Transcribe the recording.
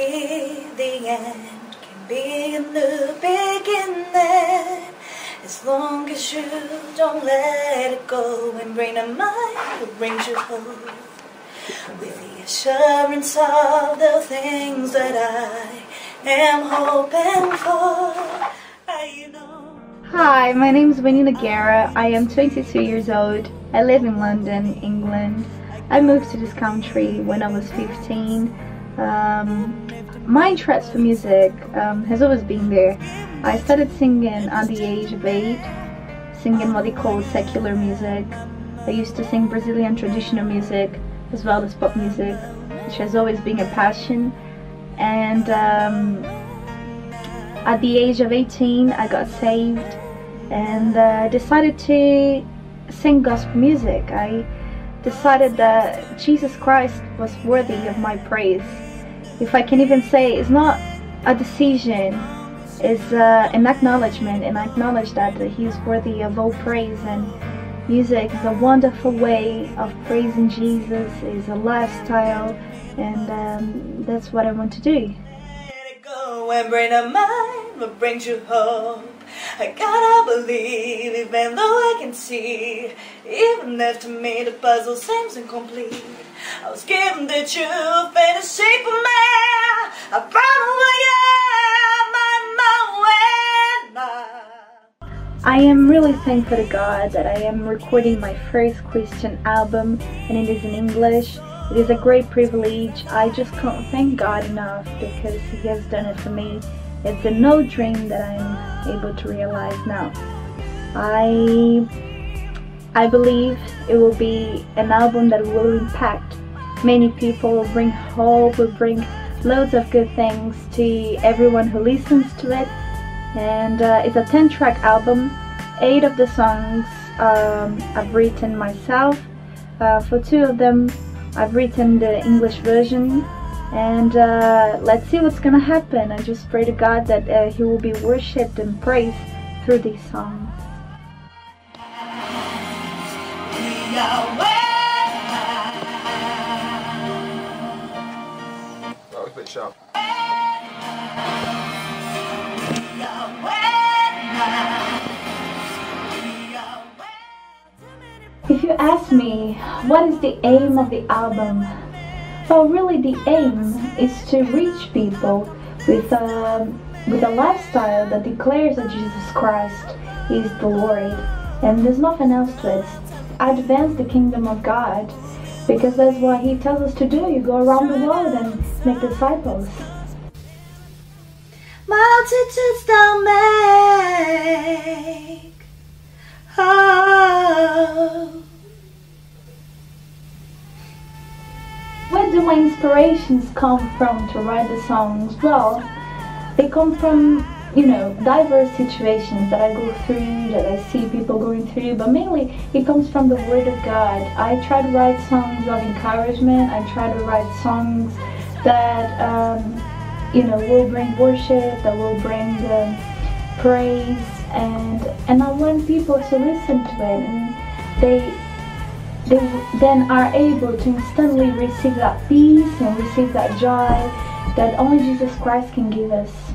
The end can be in the beginning As long as you don't let it go And bring to mind what brings you hope With the assurance of the things that I am hoping for I know Hi, my name is Wynnie Nogueira. I am 22 years old. I live in London, England. I moved to this country when I was 15. Um, my interest for music um, has always been there. I started singing at the age of 8, singing what they call secular music. I used to sing Brazilian traditional music as well as pop music, which has always been a passion. And um, at the age of 18, I got saved and uh, decided to sing gospel music. I decided that Jesus Christ was worthy of my praise if I can even say it's not a decision, it's uh, an acknowledgement, and I acknowledge that, that He is worthy of all praise. And music is a wonderful way of praising Jesus, is a lifestyle, and um, that's what I want to do. Go and bring a mind you hope. I gotta believe, even though I can see, even to me the puzzle seems incomplete. I was given the truth in the shape of me. I found who I am, my, my I am really thankful to God that I am recording my first Christian album and it is in English. It is a great privilege. I just can't thank God enough because He has done it for me. It's a no dream that I'm able to realize now. I I believe it will be an album that will impact many people, will bring hope, will bring loads of good things to everyone who listens to it. And uh, it's a 10 track album. Eight of the songs um, I've written myself. Uh, for two of them, I've written the English version. And uh, let's see what's gonna happen. I just pray to God that uh, He will be worshipped and praised through these songs. That was a bit sharp. If you ask me, what is the aim of the album? Well, really, the aim is to reach people with a, with a lifestyle that declares that Jesus Christ is the Lord. And there's nothing else to it. Advance the kingdom of God because that's what He tells us to do. You go around the world and make disciples. Multitudes make. Inspirations come from to write the songs? Well, they come from, you know, diverse situations that I go through, that I see people going through, but mainly it comes from the Word of God. I try to write songs of encouragement, I try to write songs that, um, you know, will bring worship, that will bring um, praise, and, and I want people to listen to it, and they they then are able to instantly receive that peace and receive that joy that only Jesus Christ can give us.